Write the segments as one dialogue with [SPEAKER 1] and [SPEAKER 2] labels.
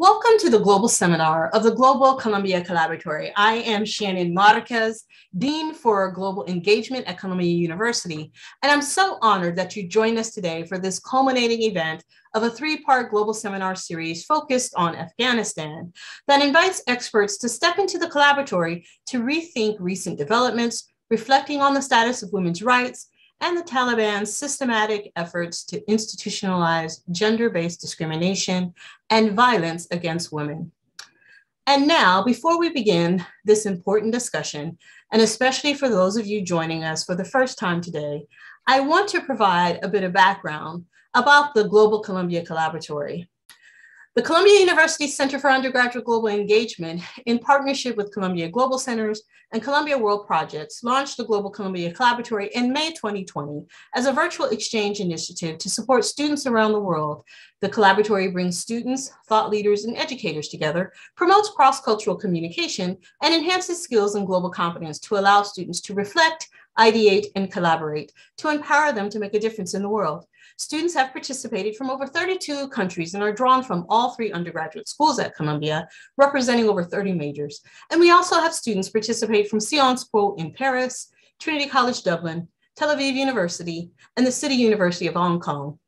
[SPEAKER 1] Welcome to the Global Seminar of the Global Columbia Collaboratory. I am Shannon Marquez, Dean for Global Engagement at Columbia University, and I'm so honored that you joined us today for this culminating event of a three-part global seminar series focused on Afghanistan that invites experts to step into the collaboratory to rethink recent developments, reflecting on the status of women's rights and the Taliban's systematic efforts to institutionalize gender-based discrimination and violence against women. And now, before we begin this important discussion, and especially for those of you joining us for the first time today, I want to provide a bit of background about the Global Columbia Collaboratory. The Columbia University Center for Undergraduate Global Engagement, in partnership with Columbia Global Centers and Columbia World Projects, launched the Global Columbia Collaboratory in May 2020 as a virtual exchange initiative to support students around the world. The collaboratory brings students, thought leaders, and educators together, promotes cross-cultural communication, and enhances skills and global competence to allow students to reflect, ideate, and collaborate to empower them to make a difference in the world. Students have participated from over 32 countries and are drawn from all three undergraduate schools at Columbia, representing over 30 majors. And we also have students participate from Sciences Po in Paris, Trinity College Dublin, Tel Aviv University, and the City University of Hong Kong.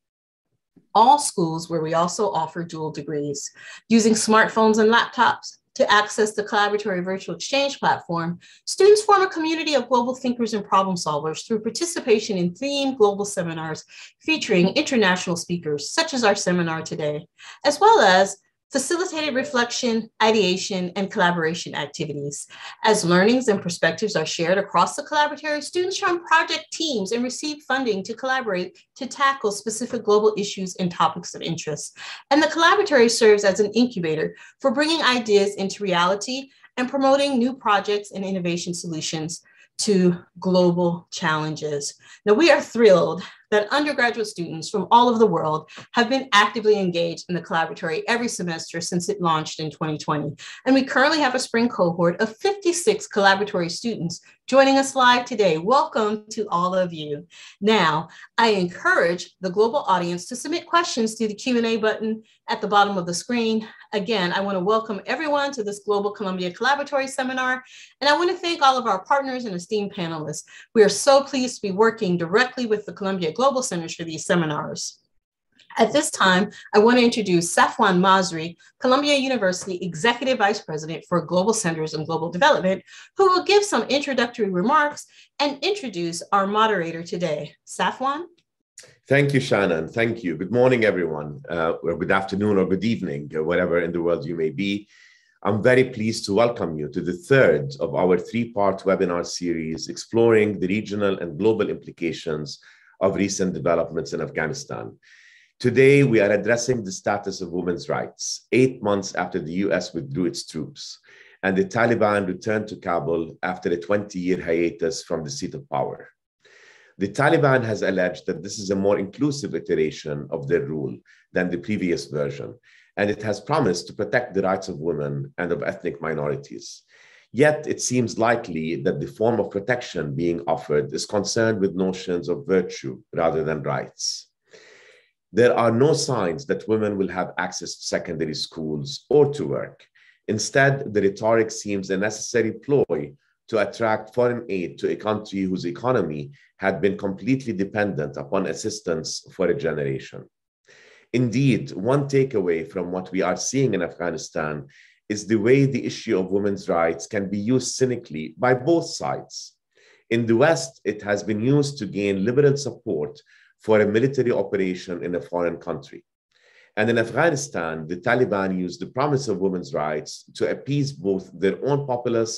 [SPEAKER 1] All schools where we also offer dual degrees. Using smartphones and laptops, to access the collaboratory virtual exchange platform, students form a community of global thinkers and problem solvers through participation in themed global seminars featuring international speakers, such as our seminar today, as well as facilitated reflection, ideation, and collaboration activities. As learnings and perspectives are shared across the collaboratory, students run project teams and receive funding to collaborate to tackle specific global issues and topics of interest. And the collaboratory serves as an incubator for bringing ideas into reality and promoting new projects and innovation solutions to global challenges. Now, we are thrilled that undergraduate students from all over the world have been actively engaged in the collaboratory every semester since it launched in 2020. And we currently have a spring cohort of 56 collaboratory students joining us live today. Welcome to all of you. Now, I encourage the global audience to submit questions through the Q&A button at the bottom of the screen. Again, I want to welcome everyone to this Global Columbia Collaboratory Seminar, and I want to thank all of our partners and esteemed panelists. We are so pleased to be working directly with the Columbia Global Centers for these seminars. At this time, I want to introduce Safwan Masri, Columbia University Executive Vice President for Global Centers and Global Development, who will give some introductory remarks and introduce our moderator today. Safwan?
[SPEAKER 2] Thank you, Shannon. Thank you. Good morning, everyone, uh, or good afternoon or good evening, uh, wherever in the world you may be. I'm very pleased to welcome you to the third of our three-part webinar series exploring the regional and global implications of recent developments in Afghanistan. Today, we are addressing the status of women's rights, eight months after the US withdrew its troops and the Taliban returned to Kabul after a 20 year hiatus from the seat of power. The Taliban has alleged that this is a more inclusive iteration of their rule than the previous version, and it has promised to protect the rights of women and of ethnic minorities. Yet it seems likely that the form of protection being offered is concerned with notions of virtue rather than rights. There are no signs that women will have access to secondary schools or to work. Instead, the rhetoric seems a necessary ploy to attract foreign aid to a country whose economy had been completely dependent upon assistance for a generation. Indeed, one takeaway from what we are seeing in Afghanistan is the way the issue of women's rights can be used cynically by both sides. In the West, it has been used to gain liberal support for a military operation in a foreign country. And in Afghanistan, the Taliban used the promise of women's rights to appease both their own populace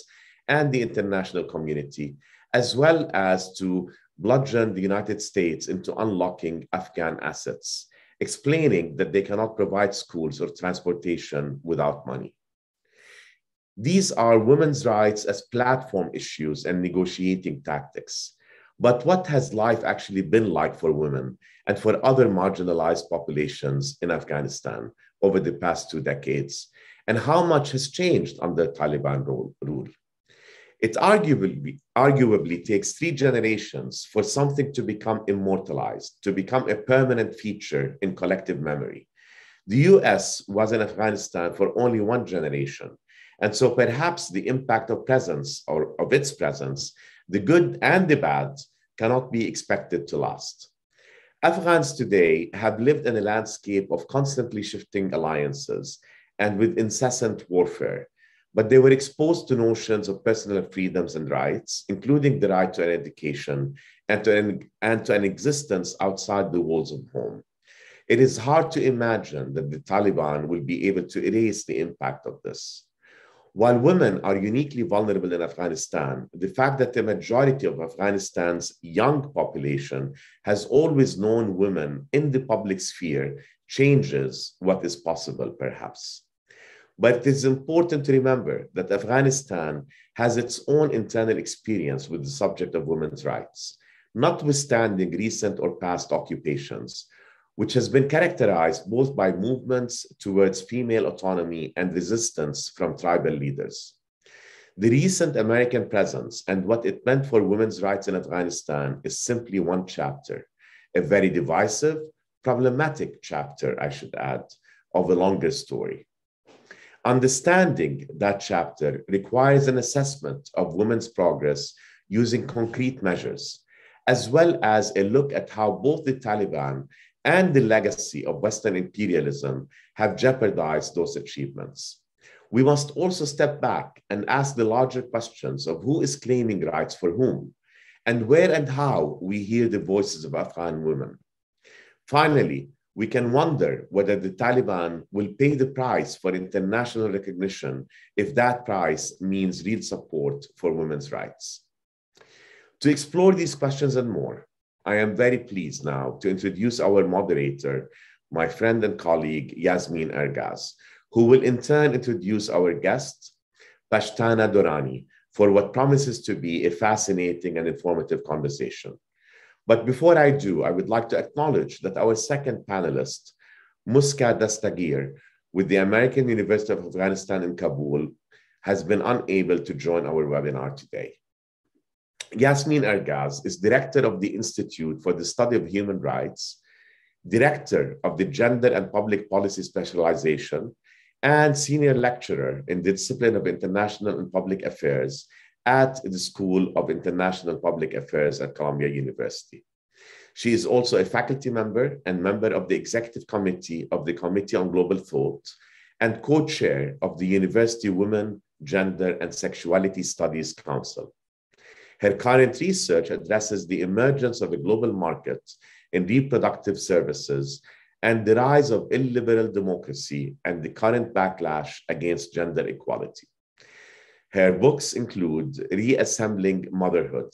[SPEAKER 2] and the international community, as well as to bludgeon the United States into unlocking Afghan assets, explaining that they cannot provide schools or transportation without money. These are women's rights as platform issues and negotiating tactics. But what has life actually been like for women and for other marginalized populations in Afghanistan over the past two decades? And how much has changed under Taliban rule? It arguably, arguably takes three generations for something to become immortalized, to become a permanent feature in collective memory. The US was in Afghanistan for only one generation. And so perhaps the impact of presence or of its presence, the good and the bad, cannot be expected to last. Afghans today have lived in a landscape of constantly shifting alliances and with incessant warfare, but they were exposed to notions of personal freedoms and rights, including the right to an education and to an, and to an existence outside the walls of home. It is hard to imagine that the Taliban will be able to erase the impact of this. While women are uniquely vulnerable in Afghanistan, the fact that the majority of Afghanistan's young population has always known women in the public sphere changes what is possible, perhaps. But it is important to remember that Afghanistan has its own internal experience with the subject of women's rights, notwithstanding recent or past occupations, which has been characterized both by movements towards female autonomy and resistance from tribal leaders. The recent American presence and what it meant for women's rights in Afghanistan is simply one chapter, a very divisive, problematic chapter, I should add, of a longer story. Understanding that chapter requires an assessment of women's progress using concrete measures, as well as a look at how both the Taliban and the legacy of Western imperialism have jeopardized those achievements. We must also step back and ask the larger questions of who is claiming rights for whom, and where and how we hear the voices of Afghan women. Finally, we can wonder whether the Taliban will pay the price for international recognition if that price means real support for women's rights. To explore these questions and more, I am very pleased now to introduce our moderator, my friend and colleague, Yasmin Ergas, who will in turn introduce our guest, Pashtana Durrani, for what promises to be a fascinating and informative conversation. But before I do, I would like to acknowledge that our second panelist, Muska Dastagir, with the American University of Afghanistan in Kabul, has been unable to join our webinar today. Yasmin Ergas is director of the Institute for the Study of Human Rights, director of the Gender and Public Policy Specialization, and senior lecturer in the discipline of International and Public Affairs at the School of International Public Affairs at Columbia University. She is also a faculty member and member of the executive committee of the Committee on Global Thought and co chair of the University Women, Gender, and Sexuality Studies Council. Her current research addresses the emergence of a global market in reproductive services and the rise of illiberal democracy and the current backlash against gender equality. Her books include Reassembling Motherhood,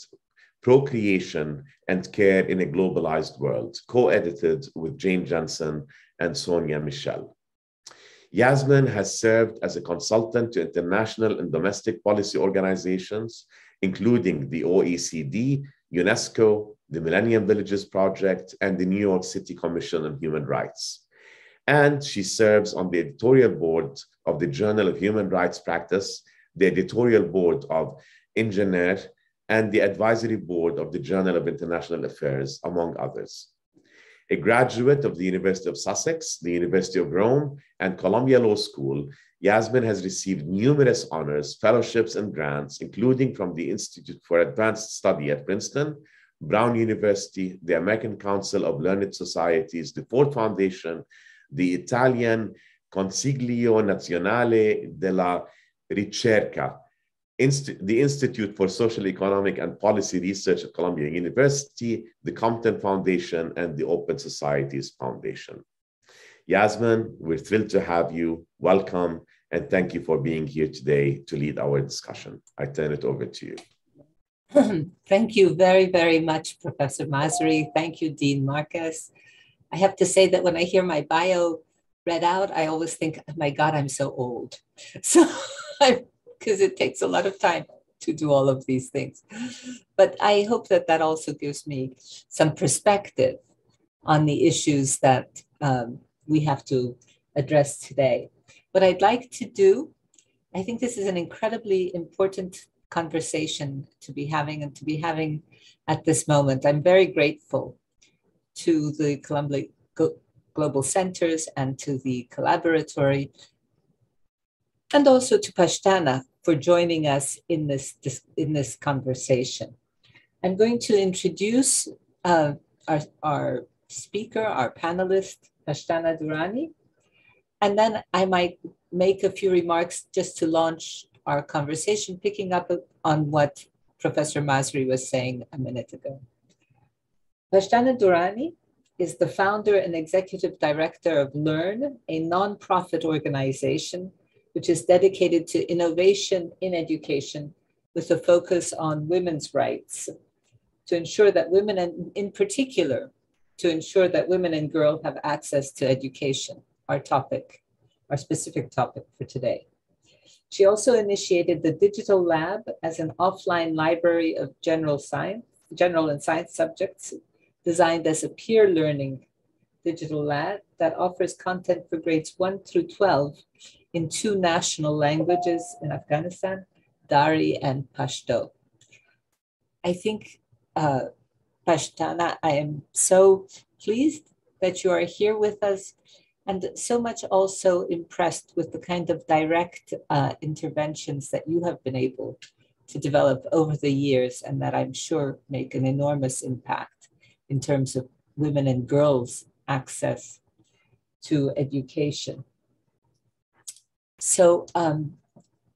[SPEAKER 2] Procreation and Care in a Globalized World, co edited with Jane Jenson and Sonya Michel. Yasmin has served as a consultant to international and domestic policy organizations including the OECD, UNESCO, the Millennium Villages Project, and the New York City Commission on Human Rights. And she serves on the editorial board of the Journal of Human Rights Practice, the editorial board of INJINEER, and the advisory board of the Journal of International Affairs, among others. A graduate of the University of Sussex, the University of Rome, and Columbia Law School, Yasmin has received numerous honors, fellowships, and grants, including from the Institute for Advanced Study at Princeton, Brown University, the American Council of Learned Societies, the Ford Foundation, the Italian Consiglio Nazionale della Ricerca, Inst the Institute for Social, Economic, and Policy Research at Columbia University, the Compton Foundation, and the Open Societies Foundation. Yasmin, we're thrilled to have you. Welcome, and thank you for being here today to lead our discussion. I turn it over to you.
[SPEAKER 3] thank you very, very much, Professor Masri. Thank you, Dean Marquez. I have to say that when I hear my bio read out, I always think, oh my God, I'm so old. So, because it takes a lot of time to do all of these things. But I hope that that also gives me some perspective on the issues that um, we have to address today. What I'd like to do, I think this is an incredibly important conversation to be having and to be having at this moment. I'm very grateful to the Columbia global centers and to the collaboratory, and also to Pashtana for joining us in this, in this conversation. I'm going to introduce uh, our, our speaker, our panelist, Pashtana Durrani, and then I might make a few remarks just to launch our conversation, picking up on what Professor Masri was saying a minute ago. Pashtana Durrani is the founder and executive director of LEARN, a nonprofit organization which is dedicated to innovation in education with a focus on women's rights to ensure that women, and in particular, to ensure that women and girls have access to education, our topic, our specific topic for today. She also initiated the Digital Lab as an offline library of general science, general and science subjects designed as a peer learning digital lab that offers content for grades 1 through 12 in two national languages in Afghanistan, Dari and Pashto. I think, uh, Pashtana, I am so pleased that you are here with us and so much also impressed with the kind of direct uh, interventions that you have been able to develop over the years and that I'm sure make an enormous impact in terms of women and girls' access to education. So, um,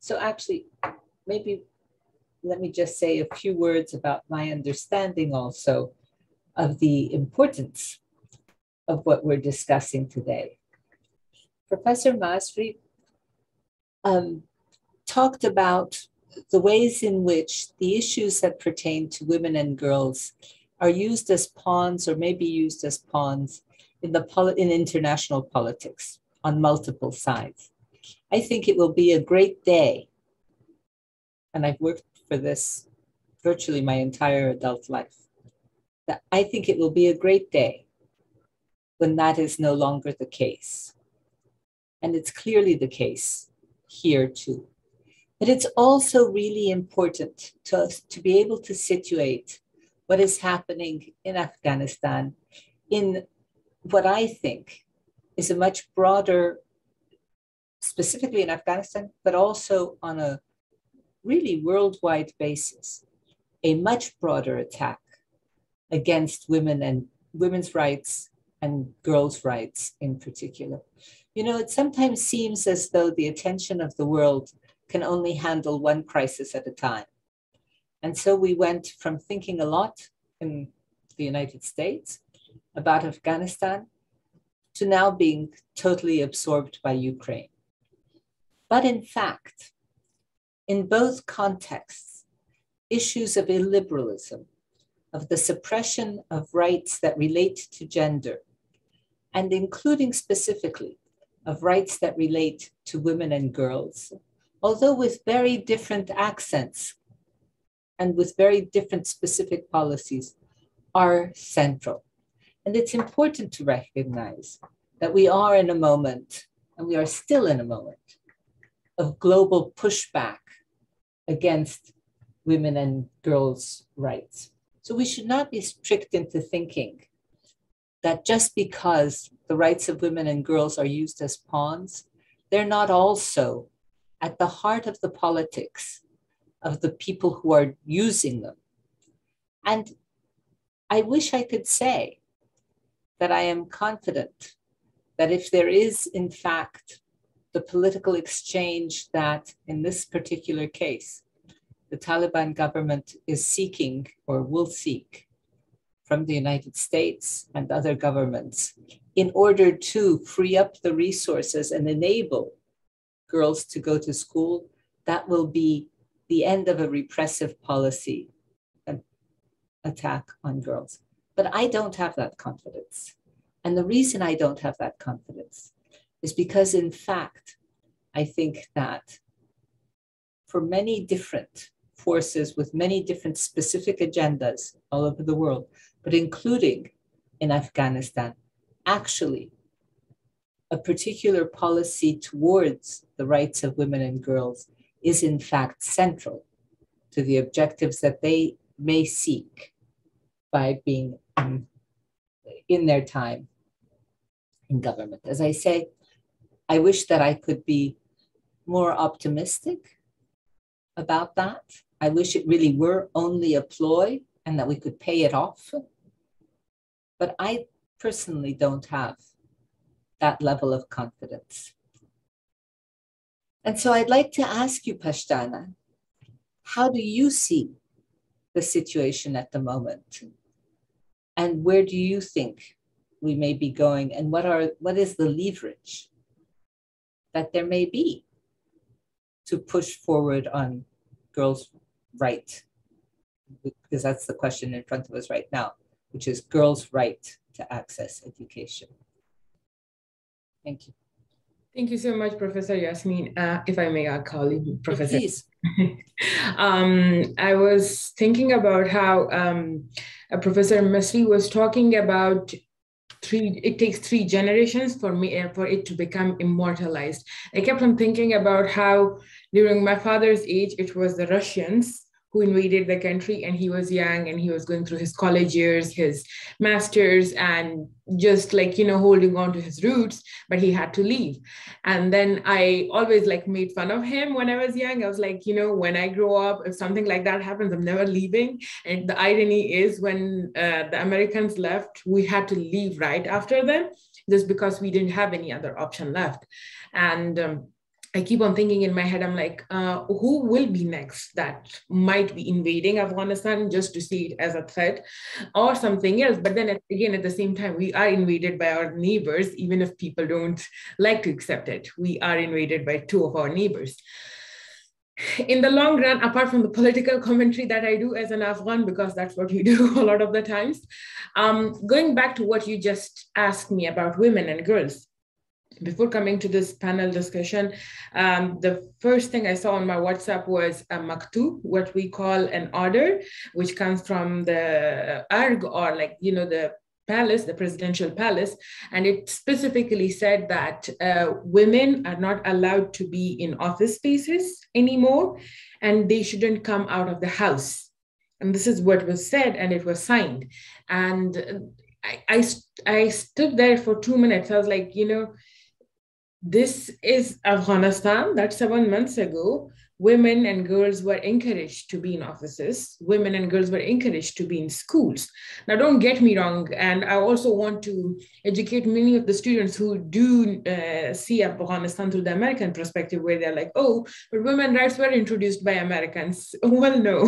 [SPEAKER 3] so actually, maybe let me just say a few words about my understanding also of the importance of what we're discussing today. Professor Masri um, talked about the ways in which the issues that pertain to women and girls are used as pawns or may be used as pawns in, the in international politics on multiple sides. I think it will be a great day, and I've worked for this virtually my entire adult life. That I think it will be a great day when that is no longer the case. And it's clearly the case here too. But it's also really important to, to be able to situate what is happening in Afghanistan in what I think is a much broader specifically in Afghanistan, but also on a really worldwide basis, a much broader attack against women and women's rights and girls' rights in particular. You know, it sometimes seems as though the attention of the world can only handle one crisis at a time. And so we went from thinking a lot in the United States about Afghanistan to now being totally absorbed by Ukraine. But in fact, in both contexts, issues of illiberalism, of the suppression of rights that relate to gender, and including specifically of rights that relate to women and girls, although with very different accents and with very different specific policies, are central. And it's important to recognize that we are in a moment, and we are still in a moment, of global pushback against women and girls' rights. So we should not be tricked into thinking that just because the rights of women and girls are used as pawns, they're not also at the heart of the politics of the people who are using them. And I wish I could say that I am confident that if there is, in fact, the political exchange that, in this particular case, the Taliban government is seeking or will seek from the United States and other governments in order to free up the resources and enable girls to go to school, that will be the end of a repressive policy and attack on girls. But I don't have that confidence. And the reason I don't have that confidence is because, in fact, I think that for many different forces with many different specific agendas all over the world, but including in Afghanistan, actually, a particular policy towards the rights of women and girls is in fact central to the objectives that they may seek by being in, in their time in government. As I say, I wish that I could be more optimistic about that. I wish it really were only a ploy and that we could pay it off. But I personally don't have that level of confidence. And so I'd like to ask you, Pashtana, how do you see the situation at the moment? And where do you think we may be going? And what are what is the leverage that there may be to push forward on girls' right? Because that's the question in front of us right now, which is girls' right to access education. Thank you.
[SPEAKER 4] Thank you so much, Professor Yasmin. Uh, if I may, I'll call you Professor.
[SPEAKER 3] Please.
[SPEAKER 4] um, I was thinking about how um, Professor Masri was talking about three. It takes three generations for me uh, for it to become immortalized. I kept on thinking about how during my father's age, it was the Russians who invaded the country and he was young and he was going through his college years his masters and just like you know holding on to his roots but he had to leave. And then i always like made fun of him when i was young. I was like you know when i grow up if something like that happens i'm never leaving. And the irony is when uh, the americans left we had to leave right after them just because we didn't have any other option left. And um, I keep on thinking in my head, I'm like, uh, who will be next that might be invading Afghanistan just to see it as a threat or something else? But then again, at the same time, we are invaded by our neighbors, even if people don't like to accept it. We are invaded by two of our neighbors. In the long run, apart from the political commentary that I do as an Afghan, because that's what you do a lot of the times, um, going back to what you just asked me about women and girls before coming to this panel discussion, um, the first thing I saw on my WhatsApp was a maktub, what we call an order, which comes from the ARG or like, you know, the palace, the presidential palace, and it specifically said that uh, women are not allowed to be in office spaces anymore, and they shouldn't come out of the house. And this is what was said, and it was signed. And I, I, I stood there for two minutes. I was like, you know, this is Afghanistan. That's seven months ago women and girls were encouraged to be in offices. Women and girls were encouraged to be in schools. Now, don't get me wrong. And I also want to educate many of the students who do uh, see Afghanistan through the American perspective, where they're like, oh, but women rights were introduced by Americans. well, no.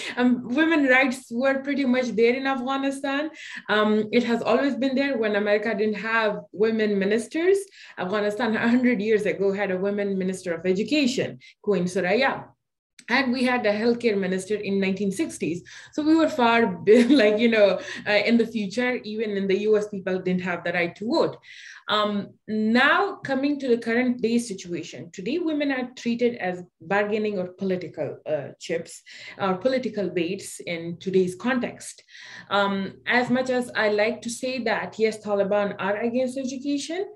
[SPEAKER 4] um, women rights were pretty much there in Afghanistan. Um, it has always been there when America didn't have women ministers. Afghanistan, 100 years ago, had a women minister of education, Queen yeah. And we had a healthcare minister in 1960s so we were far like you know uh, in the future even in the us people didn't have the right to vote. Um, now coming to the current day situation today women are treated as bargaining or political uh, chips or political baits in today's context. Um, as much as i like to say that yes taliban are against education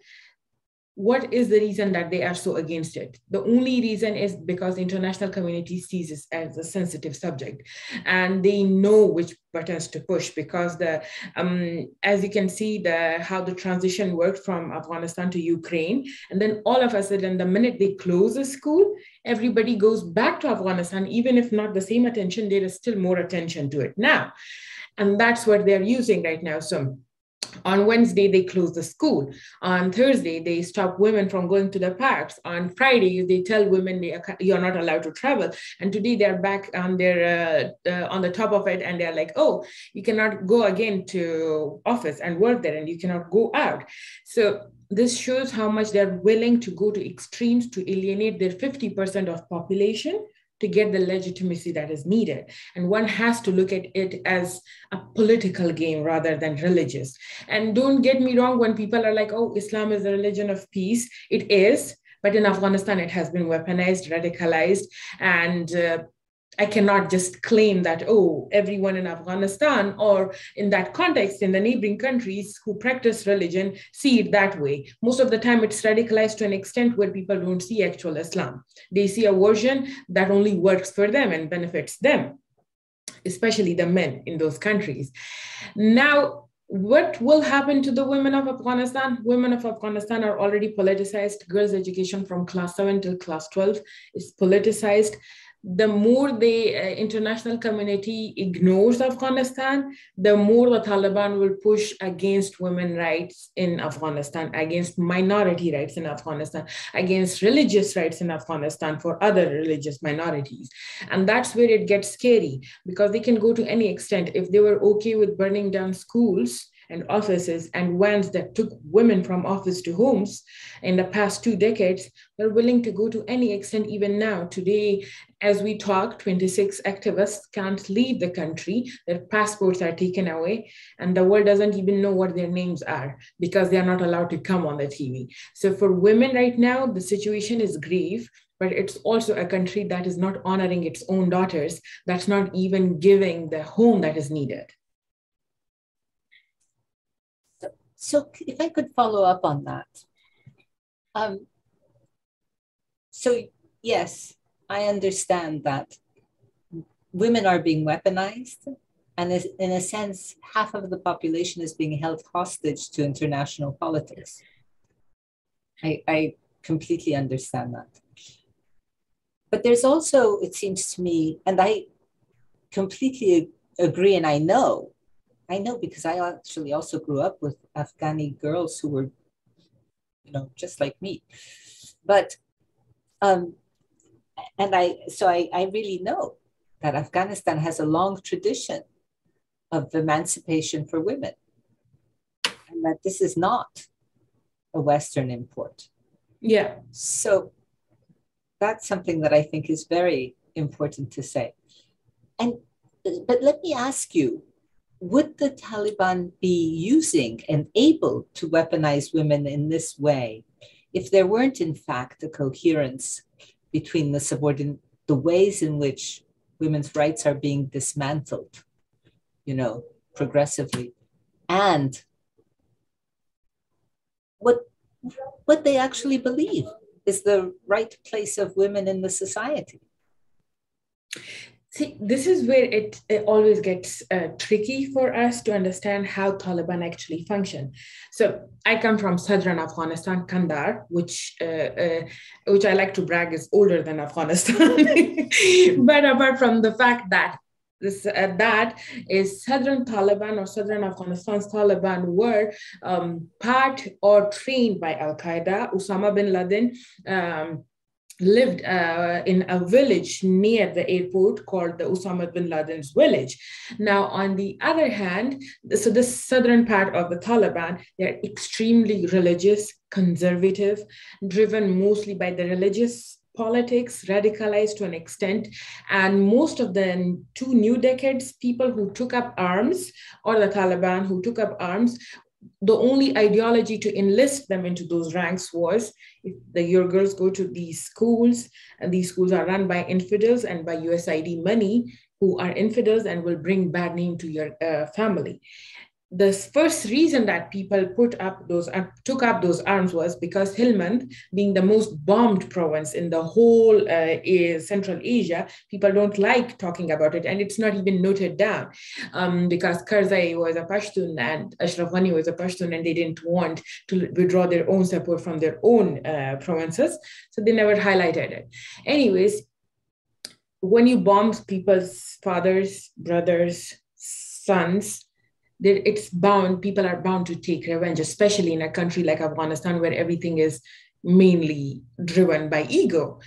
[SPEAKER 4] what is the reason that they are so against it? The only reason is because the international community sees this as a sensitive subject and they know which buttons to push because the um, as you can see the how the transition worked from afghanistan to ukraine and then all of a sudden the minute they close the school everybody goes back to afghanistan even if not the same attention there is still more attention to it now. And that's what they're using right now. So on Wednesday, they close the school. On Thursday, they stop women from going to the parks. On Friday, they tell women they are, you're not allowed to travel. And today they're back on their uh, uh, on the top of it, and they're like, oh, you cannot go again to office and work there, and you cannot go out. So this shows how much they're willing to go to extremes to alienate their 50% of population to get the legitimacy that is needed. And one has to look at it as a political game rather than religious. And don't get me wrong when people are like, oh, Islam is a religion of peace. It is. But in Afghanistan, it has been weaponized, radicalized, and uh, I cannot just claim that, oh, everyone in Afghanistan or in that context in the neighboring countries who practice religion see it that way. Most of the time, it's radicalized to an extent where people don't see actual Islam. They see a version that only works for them and benefits them, especially the men in those countries. Now, what will happen to the women of Afghanistan? Women of Afghanistan are already politicized. Girls' education from class 7 till class 12 is politicized the more the uh, international community ignores Afghanistan, the more the Taliban will push against women rights in Afghanistan, against minority rights in Afghanistan, against religious rights in Afghanistan for other religious minorities. And that's where it gets scary because they can go to any extent. If they were okay with burning down schools, and offices and vans that took women from office to homes in the past two decades, they're willing to go to any extent even now. Today, as we talk, 26 activists can't leave the country. Their passports are taken away, and the world doesn't even know what their names are because they are not allowed to come on the TV. So, for women right now, the situation is grave but it's also a country that is not honoring its own daughters, that's not even giving the home that is needed.
[SPEAKER 3] So if I could follow up on that. Um, so yes, I understand that women are being weaponized and in a sense, half of the population is being held hostage to international politics. I, I completely understand that. But there's also, it seems to me, and I completely agree and I know I know because I actually also grew up with Afghani girls who were, you know, just like me. But, um, and I, so I, I really know that Afghanistan has a long tradition of emancipation for women, and that this is not a Western import.
[SPEAKER 4] Yeah.
[SPEAKER 3] So that's something that I think is very important to say. And but let me ask you, would the Taliban be using and able to weaponize women in this way if there weren't, in fact, a coherence between the subordinate, the ways in which women's rights are being dismantled, you know, progressively, and what what they actually believe is the right place of women in the society.
[SPEAKER 4] See, this is where it, it always gets uh, tricky for us to understand how Taliban actually function. So I come from southern Afghanistan, Kandahar, which uh, uh, which I like to brag is older than Afghanistan. but apart from the fact that this uh, that is southern Taliban or southern Afghanistan's Taliban were um, part or trained by Al Qaeda, Osama bin Laden. Um, lived uh, in a village near the airport called the Osama bin Laden's village. Now, on the other hand, so the southern part of the Taliban, they're extremely religious, conservative, driven mostly by the religious politics, radicalized to an extent. And most of the two new decades, people who took up arms or the Taliban who took up arms the only ideology to enlist them into those ranks was if the your girls go to these schools and these schools are run by infidels and by USAID money who are infidels and will bring bad name to your uh, family the first reason that people put up those uh, took up those arms was because Helmand, being the most bombed province in the whole uh, Central Asia, people don't like talking about it, and it's not even noted down um, because Karzai was a Pashtun and Ashraf Ghani was a Pashtun, and they didn't want to withdraw their own support from their own uh, provinces, so they never highlighted it. Anyways, when you bomb people's fathers, brothers, sons it's bound, people are bound to take revenge, especially in a country like Afghanistan where everything is mainly driven by ego.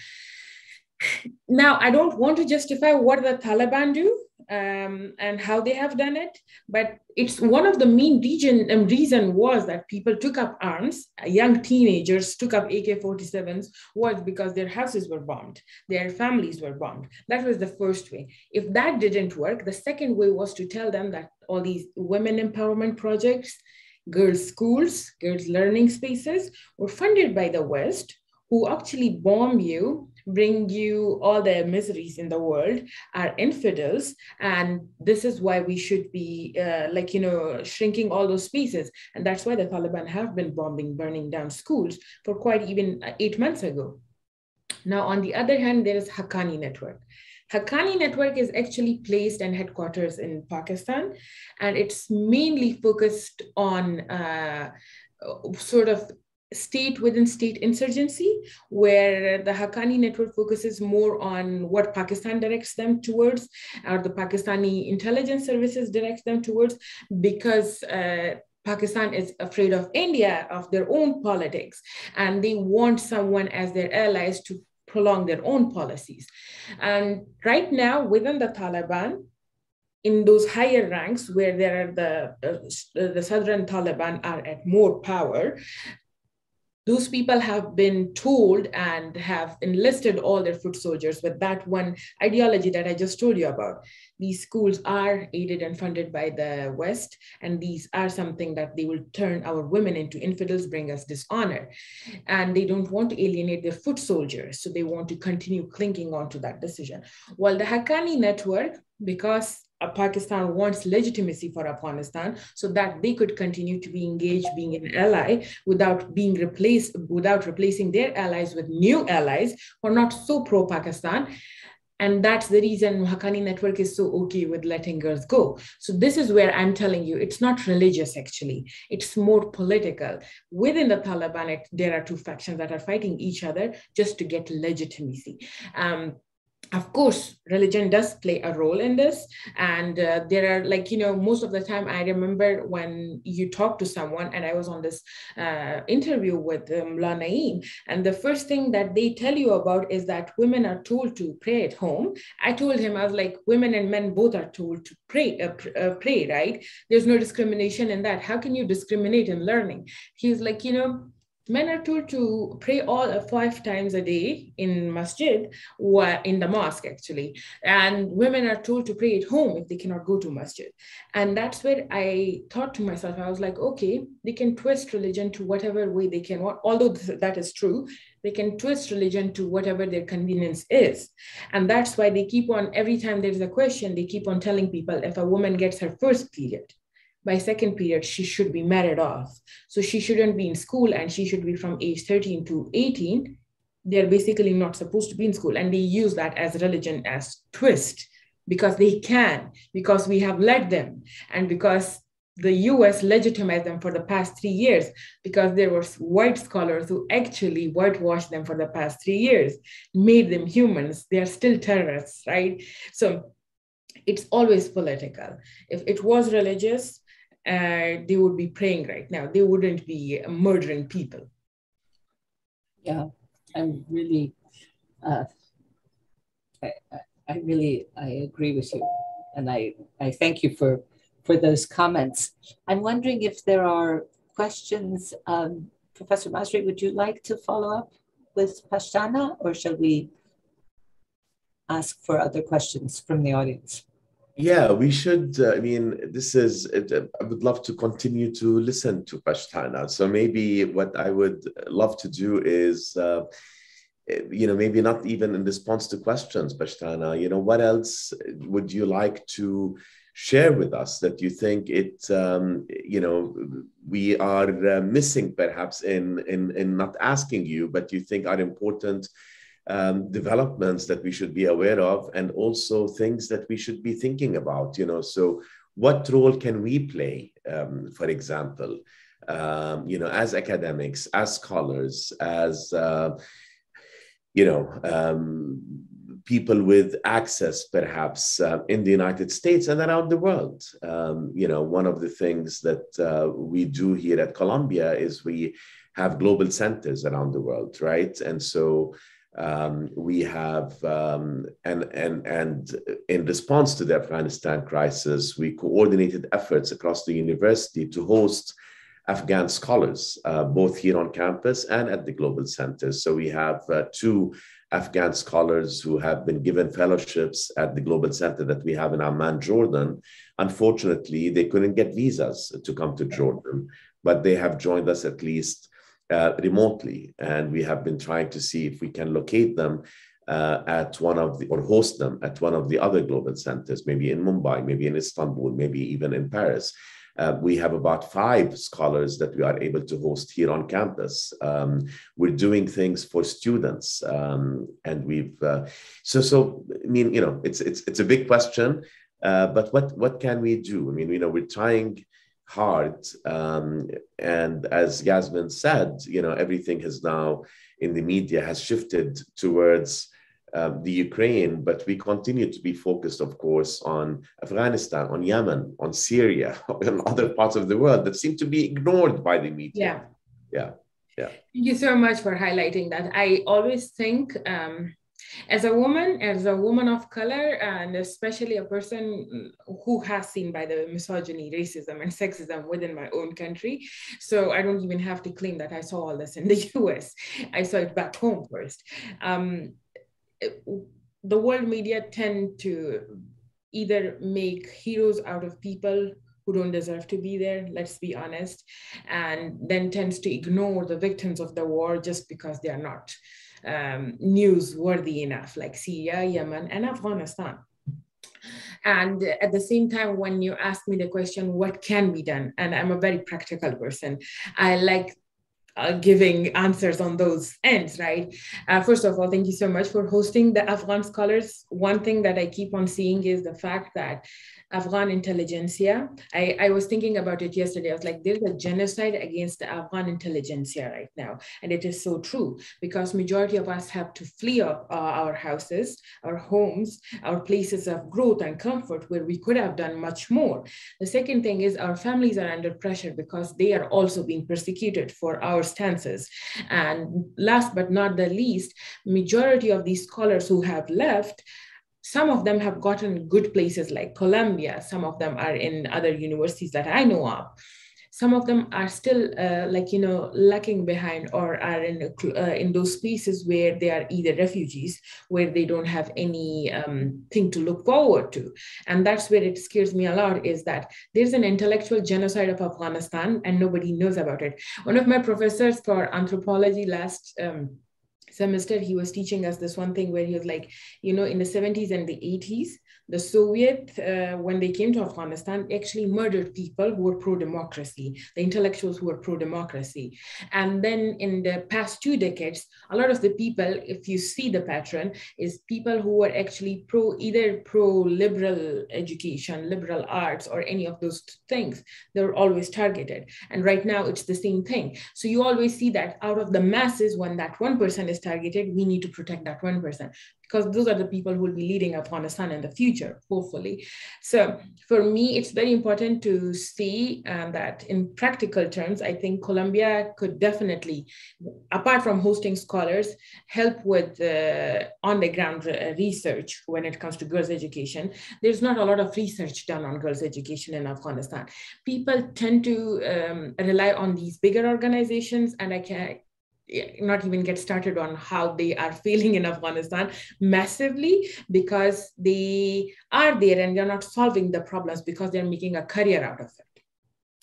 [SPEAKER 4] Now, I don't want to justify what the Taliban do um, and how they have done it, but it's one of the main region, um, reason was that people took up arms, young teenagers took up AK-47s was because their houses were bombed, their families were bombed. That was the first way. If that didn't work, the second way was to tell them that all these women empowerment projects, girls' schools, girls' learning spaces were funded by the West, who actually bomb you bring you all the miseries in the world are infidels and this is why we should be uh, like you know shrinking all those spaces and that's why the taliban have been bombing burning down schools for quite even eight months ago. Now on the other hand there is haqqani network. Haqqani network is actually placed and headquarters in Pakistan, and it's mainly focused on uh, sort of state within state insurgency, where the Haqqani network focuses more on what Pakistan directs them towards, or the Pakistani intelligence services direct them towards, because uh, Pakistan is afraid of India, of their own politics, and they want someone as their allies to prolong their own policies. And right now, within the Taliban, in those higher ranks where there are the uh, the southern Taliban are at more power, those people have been told and have enlisted all their foot soldiers with that one ideology that I just told you about. These schools are aided and funded by the West, and these are something that they will turn our women into infidels, bring us dishonor. And they don't want to alienate their foot soldiers, so they want to continue clinging on to that decision. While the Haqqani network, because Pakistan wants legitimacy for Afghanistan so that they could continue to be engaged, being an ally without being replaced, without replacing their allies with new allies who are not so pro Pakistan. And that's the reason Haqqani network is so okay with letting girls go. So this is where I'm telling you, it's not religious actually. It's more political. Within the Taliban, it, there are two factions that are fighting each other just to get legitimacy. Um, of course religion does play a role in this. And uh, there are like you know most of the time i remember when you talk to someone and i was on this uh, interview with um, Naeem, and the first thing that they tell you about is that women are told to pray at home. I told him i was like women and men both are told to pray uh, uh, pray right? There's no discrimination in that. How can you discriminate in learning? He's like you know men are told to pray all five times a day in masjid or in the mosque actually. And women are told to pray at home if they cannot go to masjid. And that's where i thought to myself i was like okay they can twist religion to whatever way they can. Although that is true they can twist religion to whatever their convenience is. And that's why they keep on every time there's a question they keep on telling people if a woman gets her first period by second period, she should be married off. So she shouldn't be in school and she should be from age 13 to 18. They're basically not supposed to be in school. And they use that as religion as twist because they can, because we have led them, and because the US legitimized them for the past three years because there were white scholars who actually whitewashed them for the past three years, made them humans. They are still terrorists, right? So it's always political. If it was religious, uh, they would be praying right now. They wouldn't be murdering people.
[SPEAKER 3] Yeah, I'm really, uh, I, I really, I agree with you. And I, I thank you for, for those comments. I'm wondering if there are questions. Um, Professor Masri, would you like to follow up with Pashtana or shall we ask for other questions from the audience?
[SPEAKER 2] Yeah, we should. Uh, I mean, this is, uh, I would love to continue to listen to Pashtana. So maybe what I would love to do is, uh, eh, you know, maybe not even in response to questions, Pashtana, you know, what else would you like to share with us that you think it, um, you know, we are uh, missing perhaps in, in, in not asking you, but you think are important um, developments that we should be aware of and also things that we should be thinking about you know. So what role can we play um, for example um, you know as academics as scholars as uh, you know um, people with access perhaps uh, in the united states and around the world? Um, you know one of the things that uh, we do here at columbia is we have global centers around the world right? And so um, we have, um, and, and, and in response to the Afghanistan crisis, we coordinated efforts across the university to host Afghan scholars, uh, both here on campus and at the Global Center. So we have uh, two Afghan scholars who have been given fellowships at the Global Center that we have in Amman, Jordan. Unfortunately, they couldn't get visas to come to Jordan, but they have joined us at least uh, remotely. And we have been trying to see if we can locate them uh, at one of the, or host them at one of the other global centers, maybe in Mumbai, maybe in Istanbul, maybe even in Paris. Uh, we have about five scholars that we are able to host here on campus. Um, we're doing things for students, um, and we've uh, so so. I mean, you know, it's it's it's a big question, uh, but what what can we do? I mean, you know, we're trying hard, um, and as Yasmin said, you know, everything has now in the media has shifted towards um, the Ukraine, but we continue to be focused, of course, on Afghanistan, on Yemen, on Syria, on other parts of the world that seem to be ignored by the media.
[SPEAKER 4] Yeah.
[SPEAKER 2] Yeah. Yeah.
[SPEAKER 4] Thank you so much for highlighting that. I always think, um, as a woman, as a woman of color, and especially a person who has seen by the misogyny, racism, and sexism within my own country. So I don't even have to claim that I saw all this in the US. I saw it back home first. Um, the world media tend to either make heroes out of people who don't deserve to be there, let's be honest, and then tends to ignore the victims of the war just because they are not um, newsworthy enough, like Syria, Yemen, and Afghanistan. And at the same time, when you ask me the question, what can be done? And I'm a very practical person. I like uh, giving answers on those ends, right? Uh, first of all, thank you so much for hosting the Afghan scholars. One thing that I keep on seeing is the fact that Afghan intelligentsia. I, I was thinking about it yesterday. I was like, there's a genocide against the Afghan intelligentsia right now. And it is so true because majority of us have to flee uh, our houses, our homes, our places of growth and comfort where we could have done much more. The second thing is our families are under pressure because they are also being persecuted for our stances. And last but not the least, majority of these scholars who have left some of them have gotten good places like Columbia. Some of them are in other universities that I know of. Some of them are still uh, like, you know, lacking behind or are in, uh, in those places where they are either refugees, where they don't have any um, thing to look forward to. And that's where it scares me a lot is that there's an intellectual genocide of Afghanistan and nobody knows about it. One of my professors for anthropology last um, semester he was teaching us this one thing where he was like you know in the 70s and the 80s the Soviet, uh, when they came to Afghanistan, actually murdered people who were pro-democracy, the intellectuals who were pro-democracy. And then in the past two decades, a lot of the people, if you see the pattern, is people who were actually pro either pro-liberal education, liberal arts, or any of those things. They're always targeted. And right now it's the same thing. So you always see that out of the masses, when that one person is targeted, we need to protect that one person because those are the people who will be leading Afghanistan in the future, hopefully. So for me, it's very important to see um, that in practical terms, I think Columbia could definitely, apart from hosting scholars, help with uh, on-the-ground research when it comes to girls' education. There's not a lot of research done on girls' education in Afghanistan. People tend to um, rely on these bigger organizations, and I can not even get started on how they are failing in Afghanistan massively because they are there and they're not solving the problems because they're making a career out of it.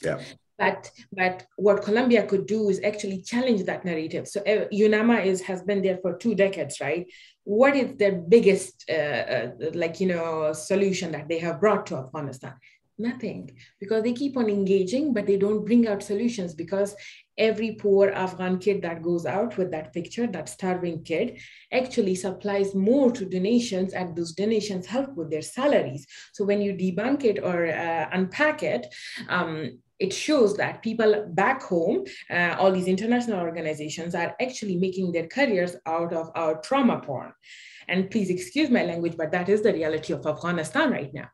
[SPEAKER 2] Yeah.
[SPEAKER 4] But, but what Columbia could do is actually challenge that narrative. So uh, UNAMA is has been there for two decades, right? What is their biggest, uh, uh, like you know, solution that they have brought to Afghanistan? Nothing, because they keep on engaging, but they don't bring out solutions because every poor Afghan kid that goes out with that picture, that starving kid, actually supplies more to donations, and those donations help with their salaries. So when you debunk it or uh, unpack it, um, it shows that people back home, uh, all these international organizations are actually making their careers out of our trauma porn. And please excuse my language, but that is the reality of Afghanistan right now.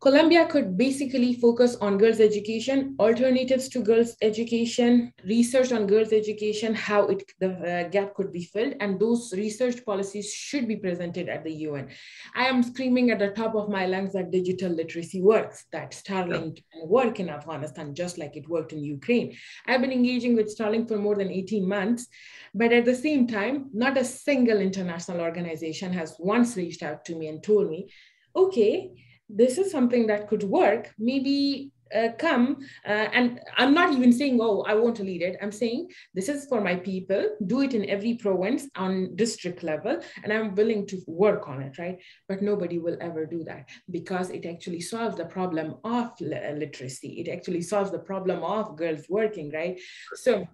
[SPEAKER 4] Columbia could basically focus on girls' education, alternatives to girls' education, research on girls' education, how it, the uh, gap could be filled, and those research policies should be presented at the UN. I am screaming at the top of my lungs that digital literacy works, that Starlink yeah. can work in Afghanistan just like it worked in Ukraine. I've been engaging with Starlink for more than 18 months, but at the same time, not a single international organization has once reached out to me and told me, okay, this is something that could work. Maybe uh, come uh, and i'm not even saying oh i want to lead it. I'm saying this is for my people. Do it in every province on district level and i'm willing to work on it right? But nobody will ever do that because it actually solves the problem of literacy. It actually solves the problem of girls working right? So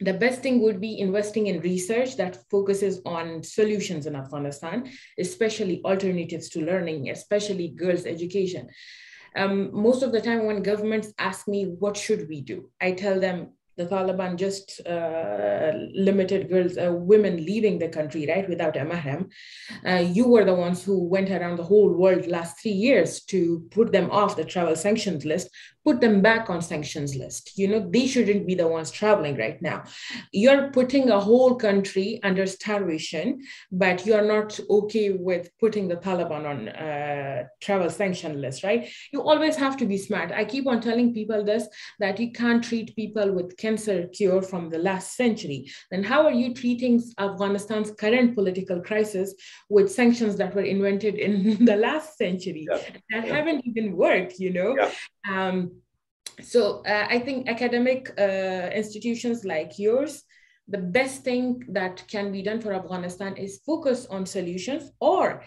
[SPEAKER 4] the best thing would be investing in research that focuses on solutions in Afghanistan, especially alternatives to learning, especially girls' education. Um, most of the time when governments ask me, what should we do? I tell them the Taliban just uh, limited girls, uh, women leaving the country, right, without a mahram. Uh, you were the ones who went around the whole world last three years to put them off the travel sanctions list, put them back on sanctions list. You know, they shouldn't be the ones traveling right now. You're putting a whole country under starvation, but you're not okay with putting the Taliban on uh, travel sanction list, right? You always have to be smart. I keep on telling people this, that you can't treat people with cancer cure from the last century. Then how are you treating Afghanistan's current political crisis with sanctions that were invented in the last century yeah. that yeah. haven't even worked, you know? Yeah. Um, so uh, I think academic uh, institutions like yours, the best thing that can be done for Afghanistan is focus on solutions or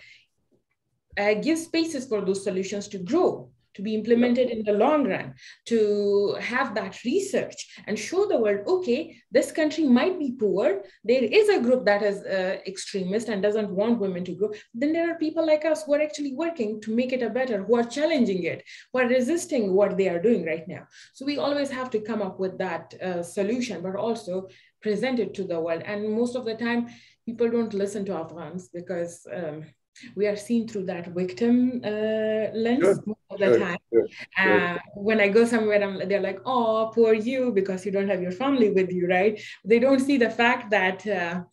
[SPEAKER 4] uh, give spaces for those solutions to grow to be implemented in the long run, to have that research and show the world, okay, this country might be poor. There is a group that is uh, extremist and doesn't want women to grow. Then there are people like us who are actually working to make it a better, who are challenging it, who are resisting what they are doing right now. So we always have to come up with that uh, solution, but also present it to the world. And most of the time, people don't listen to Afghans because um, we are seen through that victim uh, lens sure. most of the sure. time. Sure. Uh, when I go somewhere, I'm, they're like, "Oh, poor you," because you don't have your family with you, right? They don't see the fact that. Uh,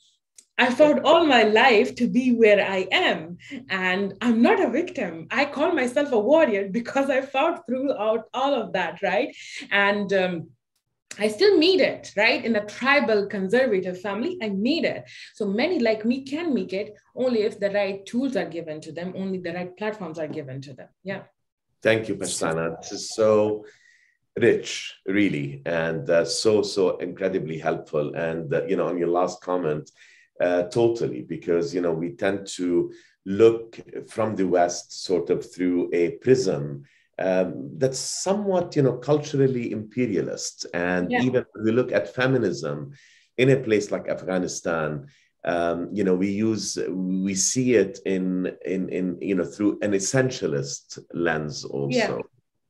[SPEAKER 4] I fought all my life to be where I am. And I'm not a victim. I call myself a warrior because I fought throughout all of that, right? And um, I still made it, right? In a tribal conservative family, I made it. So many like me can make it only if the right tools are given to them, only the right platforms are given to them. Yeah.
[SPEAKER 2] Thank you, Pashtana. This is so rich, really, and uh, so, so incredibly helpful. And, uh, you know, on your last comment, uh, totally, because, you know, we tend to look from the West sort of through a prism um, that's somewhat, you know, culturally imperialist. And yeah. even when we look at feminism in a place like Afghanistan, um, you know, we use we see it in in in you know through an essentialist lens also,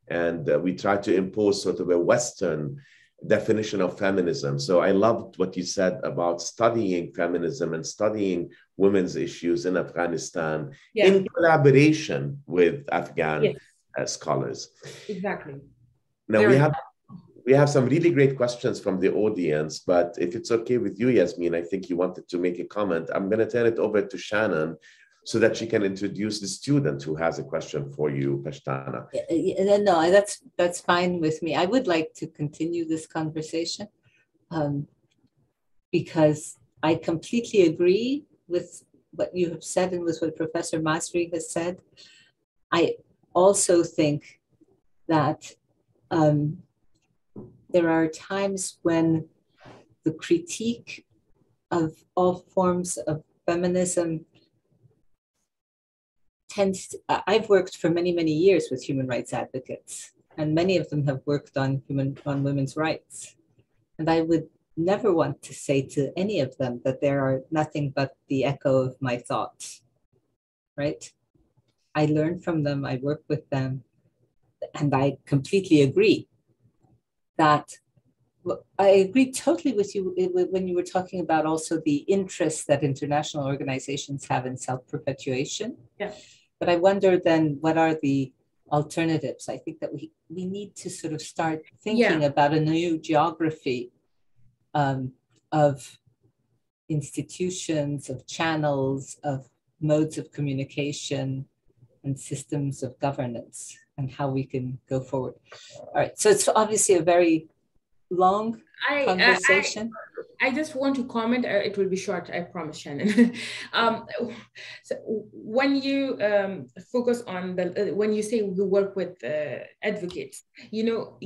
[SPEAKER 2] yeah. and uh, we try to impose sort of a Western definition of feminism. So I loved what you said about studying feminism and studying women's issues in Afghanistan yeah. in collaboration with Afghan as scholars.
[SPEAKER 4] Exactly.
[SPEAKER 2] Now we have we have some really great questions from the audience, but if it's okay with you, Yasmin, I think you wanted to make a comment. I'm going to turn it over to Shannon so that she can introduce the student who has a question for you, Pashtana.
[SPEAKER 3] No, that's that's fine with me. I would like to continue this conversation um, because I completely agree with what you have said and with what Professor Masri has said. I also think that um, there are times when the critique of all forms of feminism tends to, I've worked for many, many years with human rights advocates, and many of them have worked on human on women's rights. And I would never want to say to any of them that there are nothing but the echo of my thoughts, right? I learn from them, I work with them, and I completely agree that I agree totally with you when you were talking about also the interest that international organizations have in self perpetuation.
[SPEAKER 4] Yeah.
[SPEAKER 3] But I wonder then what are the alternatives? I think that we, we need to sort of start thinking yeah. about a new geography um, of institutions, of channels, of modes of communication, and systems of governance and how we can go forward. All right, so it's obviously a very long I, conversation?
[SPEAKER 4] I, I, just want to comment. Uh, it will be short, I promise, Shannon. um, so when you um, focus on the, uh, when you say you work with uh, advocates, you know,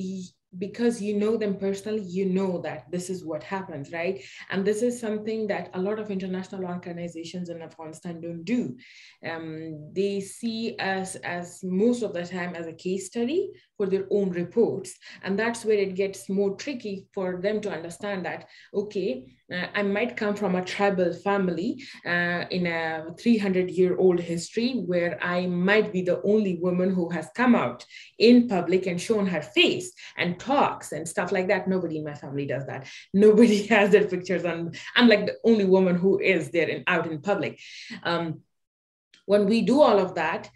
[SPEAKER 4] because you know them personally, you know that this is what happens, right? And this is something that a lot of international organizations in Afghanistan don't do. Um, they see us as most of the time as a case study for their own reports. And that's where it gets more tricky for them to understand that, okay, uh, I might come from a tribal family uh, in a 300 year old history where I might be the only woman who has come out in public and shown her face and talks and stuff like that. Nobody in my family does that. Nobody has their pictures on. I'm like the only woman who is there and out in public. Um, when we do all of that,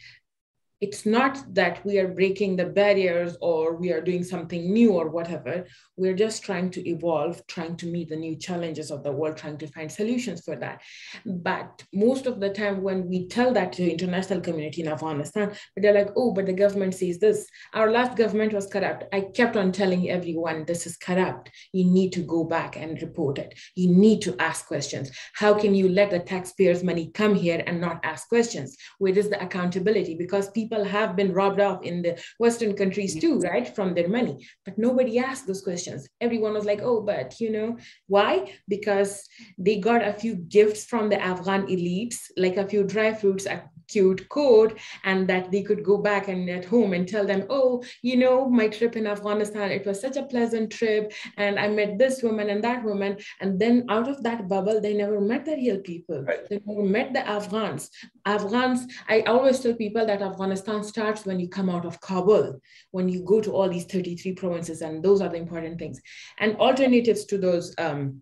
[SPEAKER 4] it's not that we are breaking the barriers or we are doing something new or whatever. We're just trying to evolve, trying to meet the new challenges of the world, trying to find solutions for that. But most of the time, when we tell that to the international community in Afghanistan, they're like, oh, but the government says this. Our last government was corrupt. I kept on telling everyone, this is corrupt. You need to go back and report it. You need to ask questions. How can you let the taxpayers' money come here and not ask questions? Where is the accountability? Because people people have been robbed off in the Western countries too, right, from their money. But nobody asked those questions. Everyone was like, oh, but you know, why? Because they got a few gifts from the Afghan elites, like a few dry fruits, cute code and that they could go back and at home and tell them, oh, you know, my trip in Afghanistan, it was such a pleasant trip. And I met this woman and that woman. And then out of that bubble, they never met the real people. Right. They never met the Afghans. Afghans, I always tell people that Afghanistan starts when you come out of Kabul, when you go to all these 33 provinces, and those are the important things. And alternatives to those um,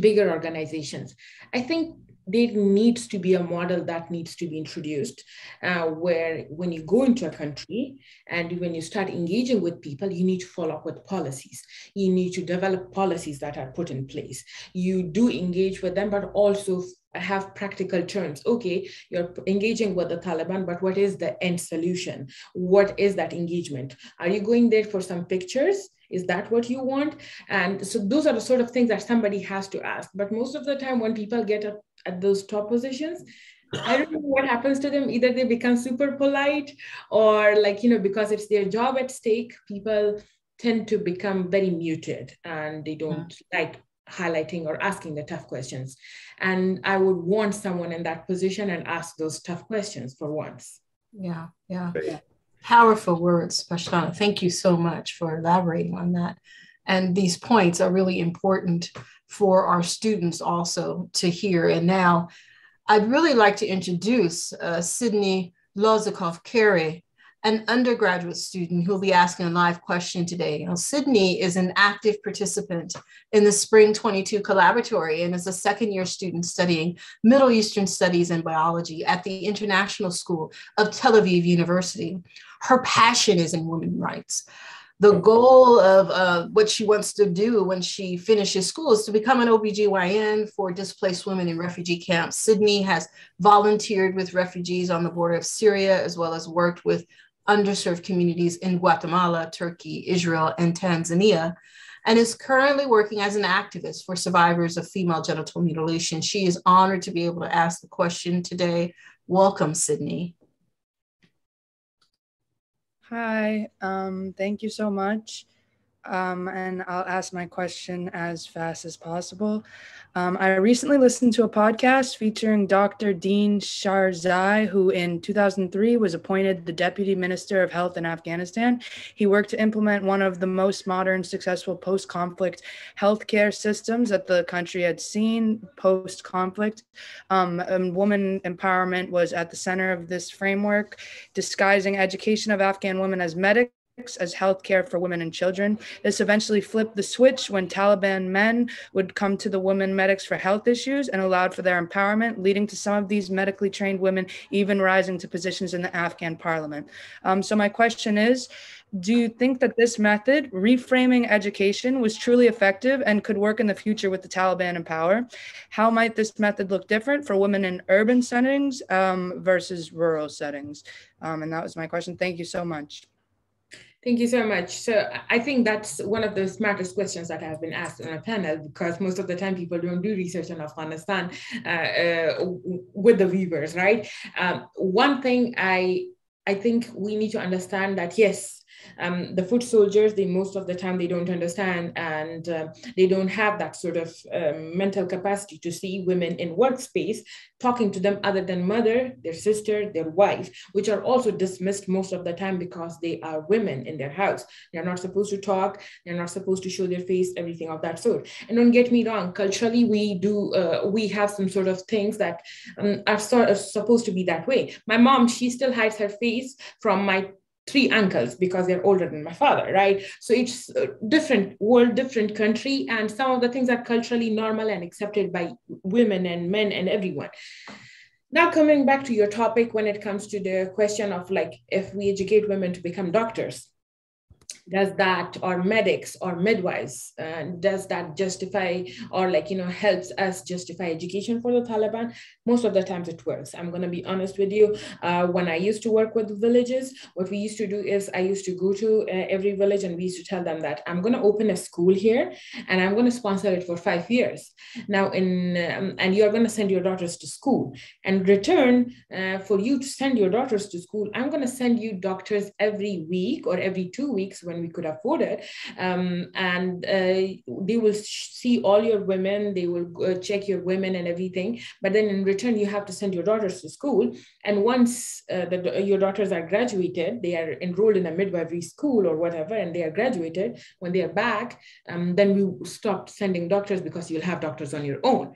[SPEAKER 4] bigger organizations. I think there needs to be a model that needs to be introduced uh, where when you go into a country and when you start engaging with people you need to follow up with policies. You need to develop policies that are put in place. You do engage with them but also have practical terms. Okay you're engaging with the taliban but what is the end solution? What is that engagement? Are you going there for some pictures? Is that what you want? And so those are the sort of things that somebody has to ask. But most of the time when people get at, at those top positions I don't know what happens to them. Either they become super polite or like, you know, because it's their job at stake, people tend to become very muted and they don't mm. like highlighting or asking the tough questions. And I would want someone in that position and ask those tough questions for once.
[SPEAKER 1] Yeah, yeah. yeah powerful words, Pashtana. Thank you so much for elaborating on that. And these points are really important for our students also to hear. And now I'd really like to introduce uh, Sydney Lozikov Carey, an undergraduate student who'll be asking a live question today. Sydney is an active participant in the Spring 22 Collaboratory and is a second year student studying Middle Eastern Studies and Biology at the International School of Tel Aviv University. Her passion is in women's rights. The goal of uh, what she wants to do when she finishes school is to become an OBGYN for displaced women in refugee camps. Sydney has volunteered with refugees on the border of Syria, as well as worked with underserved communities in Guatemala, Turkey, Israel, and Tanzania, and is currently working as an activist for survivors of female genital mutilation. She is honored to be able to ask the question today. Welcome, Sydney.
[SPEAKER 5] Hi, um, thank you so much. Um, and I'll ask my question as fast as possible. Um, I recently listened to a podcast featuring Dr. Dean Sharzai, who in 2003 was appointed the Deputy Minister of Health in Afghanistan. He worked to implement one of the most modern, successful post conflict healthcare systems that the country had seen post conflict. Um, woman empowerment was at the center of this framework, disguising education of Afghan women as medics as healthcare for women and children. This eventually flipped the switch when Taliban men would come to the women medics for health issues and allowed for their empowerment, leading to some of these medically trained women even rising to positions in the Afghan parliament. Um, so, my question is do you think that this method, reframing education, was truly effective and could work in the future with the Taliban in power? How might this method look different for women in urban settings um, versus rural settings? Um, and that was my question. Thank you so much.
[SPEAKER 4] Thank you so much. So I think that's one of the smartest questions that have been asked on a panel because most of the time people don't do research on Afghanistan uh, uh, with the viewers, right? Um, one thing I I think we need to understand that yes, um, the foot soldiers, they most of the time they don't understand and uh, they don't have that sort of um, mental capacity to see women in workspace talking to them other than mother, their sister, their wife, which are also dismissed most of the time because they are women in their house. They're not supposed to talk. They're not supposed to show their face, everything of that sort. And don't get me wrong, culturally we do uh, we have some sort of things that um, are supposed to be that way. My mom, she still hides her face from my three uncles because they're older than my father, right? So it's a different world, different country, and some of the things are culturally normal and accepted by women and men and everyone. Now, coming back to your topic, when it comes to the question of like if we educate women to become doctors, does that or medics or midwives uh, does that justify or like you know helps us justify education for the taliban most of the times it works i'm going to be honest with you uh, when i used to work with villages what we used to do is i used to go to uh, every village and we used to tell them that i'm going to open a school here and i'm going to sponsor it for five years now in um, and you're going to send your daughters to school and return uh, for you to send your daughters to school i'm going to send you doctors every week or every two weeks when we could afford it. Um, and uh, they will see all your women, they will uh, check your women and everything. But then in return, you have to send your daughters to school. And once uh, the, your daughters are graduated, they are enrolled in a midwifery school or whatever, and they are graduated, when they are back, um, then we stop sending doctors because you'll have doctors on your own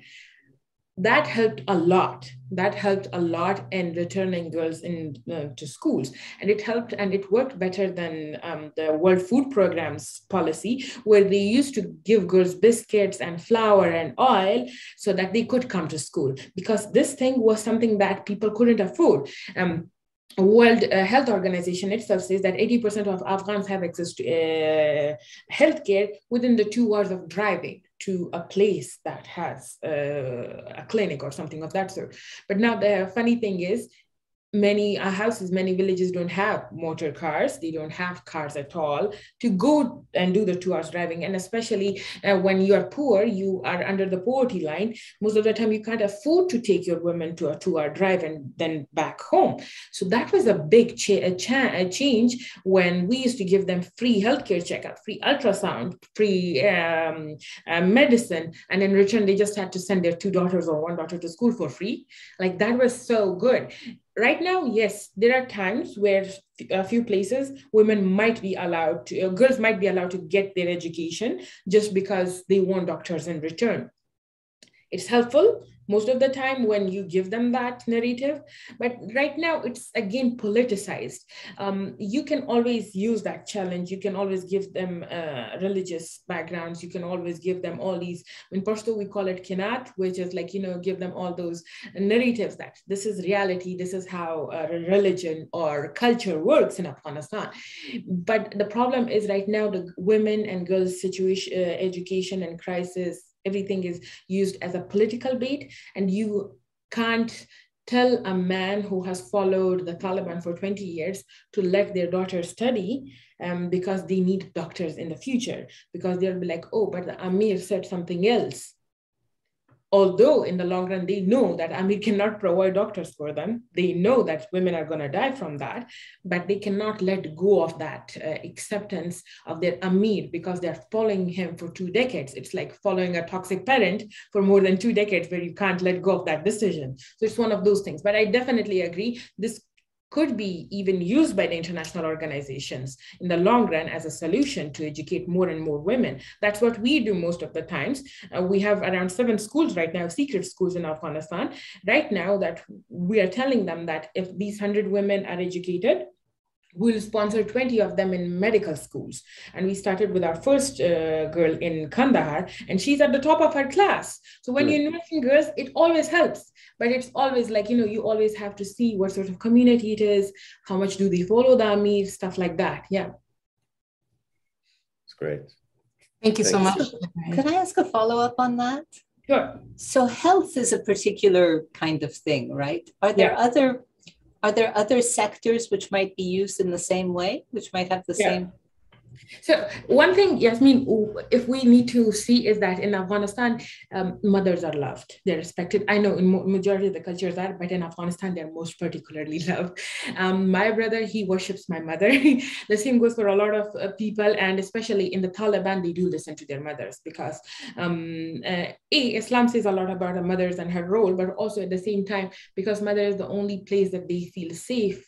[SPEAKER 4] that helped a lot. That helped a lot in returning girls in uh, to schools. And it helped and it worked better than um, the world food programs policy where they used to give girls biscuits and flour and oil so that they could come to school. Because this thing was something that people couldn't afford. Um, World uh, Health Organization itself says that 80% of Afghans have access to uh, healthcare within the two hours of driving to a place that has uh, a clinic or something of that sort. But now the funny thing is, many uh, houses, many villages don't have motor cars. They don't have cars at all to go and do the two hours driving. And especially uh, when you are poor, you are under the poverty line. Most of the time, you can't afford to take your women to a two hour drive and then back home. So that was a big cha- a cha- a change when we used to give them free healthcare checkup, free ultrasound, free um, uh, medicine. And in return, they just had to send their two daughters or one daughter to school for free. Like that was so good right now yes there are times where a few places women might be allowed to uh, girls might be allowed to get their education just because they want doctors in return it's helpful most of the time when you give them that narrative. But right now, it's again politicized. Um, you can always use that challenge. You can always give them uh, religious backgrounds. You can always give them all these. In Pashto, we call it kinat, which is like, you know, give them all those narratives that this is reality, this is how uh, religion or culture works in Afghanistan. But the problem is right now, the women and girls' situation, uh, education and crisis everything is used as a political bait and you can't tell a man who has followed the Taliban for 20 years to let their daughter study um, because they need doctors in the future, because they'll be like, oh, but the Amir said something else although in the long run they know that Amir cannot provide doctors for them, they know that women are going to die from that, but they cannot let go of that uh, acceptance of their Amir because they're following him for two decades. It's like following a toxic parent for more than two decades where you can't let go of that decision. So it's one of those things. But I definitely agree. This could be even used by the international organizations in the long run as a solution to educate more and more women. That's what we do most of the times. Uh, we have around seven schools right now, secret schools in Afghanistan, right now that we are telling them that if these 100 women are educated, we'll sponsor 20 of them in medical schools. And we started with our first uh, girl in Kandahar, and she's at the top of her class. So when you're nursing girls, it always helps. But it's always like, you know, you always have to see what sort of community it is, how much do they follow the Amir, stuff like that. Yeah.
[SPEAKER 2] It's great.
[SPEAKER 1] Thank you so much.
[SPEAKER 3] Could I ask a follow up on that?
[SPEAKER 4] Sure.
[SPEAKER 3] So health is a particular kind of thing, right? Are there yeah. other are there other sectors which might be used in the same way, which might have the yeah. same
[SPEAKER 4] so one thing, Yasmin, if we need to see is that in Afghanistan, um, mothers are loved. They're respected. I know in majority of the cultures are, but in Afghanistan, they're most particularly loved. Um, my brother, he worships my mother. the same goes for a lot of uh, people, and especially in the Taliban, they do listen to their mothers because um, uh, a Islam says a lot about the mothers and her role, but also at the same time because mother is the only place that they feel safe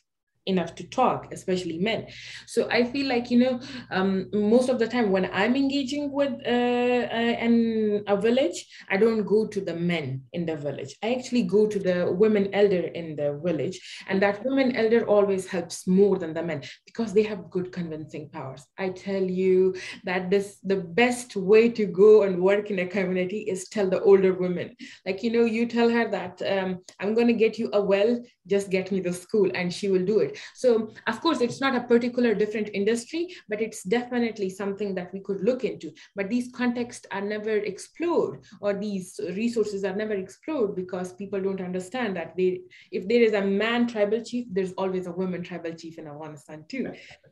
[SPEAKER 4] enough to talk, especially men. So I feel like, you know, um, most of the time when I'm engaging with uh, uh, in a village, I don't go to the men in the village. I actually go to the women elder in the village. And that women elder always helps more than the men because they have good convincing powers. I tell you that this the best way to go and work in a community is tell the older women. Like, you know, you tell her that um, I'm going to get you a well, just get me the school and she will do it so of course, it's not a particular different industry, but it's definitely something that we could look into. But these contexts are never explored or these resources are never explored because people don't understand that they, if there is a man tribal chief, there's always a woman tribal chief in Afghanistan too.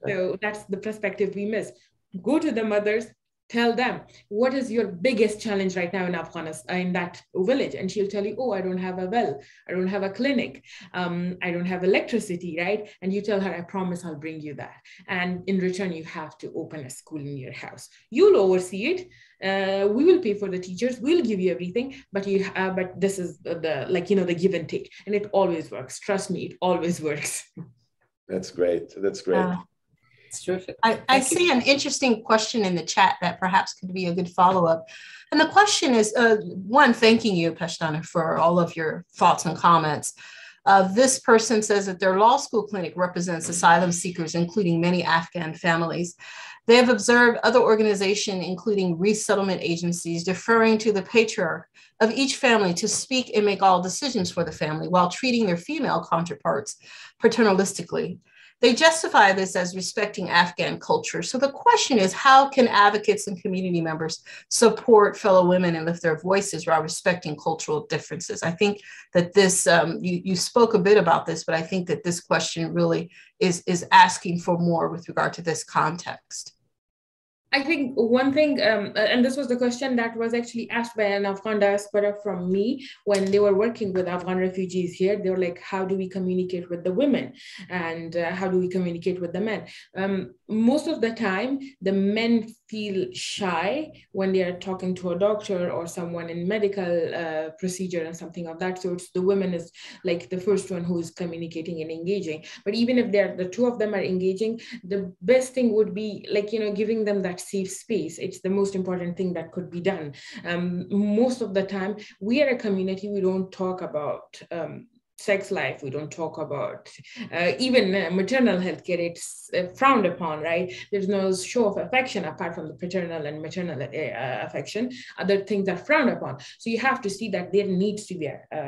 [SPEAKER 4] So that's the perspective we miss. Go to the mothers tell them what is your biggest challenge right now in afghanistan in that village? And she'll tell you oh i don't have a well. I don't have a clinic. Um, i don't have electricity right? And you tell her i promise i'll bring you that. And in return you have to open a school in your house. You'll oversee it. Uh, we will pay for the teachers. We'll give you everything. But you uh, but this is the like you know the give and take. And it always works. Trust me it always works
[SPEAKER 2] that's great that's great uh,
[SPEAKER 3] it's terrific.
[SPEAKER 1] I, I see an interesting question in the chat that perhaps could be a good follow up. And the question is uh, one, thanking you, Pashtana, for all of your thoughts and comments. Uh, this person says that their law school clinic represents asylum seekers, including many Afghan families. They have observed other organizations, including resettlement agencies, deferring to the patriarch of each family to speak and make all decisions for the family while treating their female counterparts paternalistically. They justify this as respecting Afghan culture. So the question is how can advocates and community members support fellow women and lift their voices while respecting cultural differences? I think that this, um, you, you spoke a bit about this, but I think that this question really is, is asking for more with regard to this context.
[SPEAKER 4] I think one thing, um, and this was the question that was actually asked by an Afghan diaspora from me when they were working with Afghan refugees here. They were like, how do we communicate with the women? And uh, how do we communicate with the men? Um, most of the time, the men feel shy when they are talking to a doctor or someone in medical uh, procedure and something of that sort. So the woman is like the first one who is communicating and engaging. But even if they're the two of them are engaging, the best thing would be like, you know, giving them that safe space. It's the most important thing that could be done. Um, most of the time, we are a community, we don't talk about um, sex life we don't talk about uh, even uh, maternal health care it's uh, frowned upon right? There's no show of affection apart from the paternal and maternal uh, affection. Other things are frowned upon. So you have to see that there needs to be a, a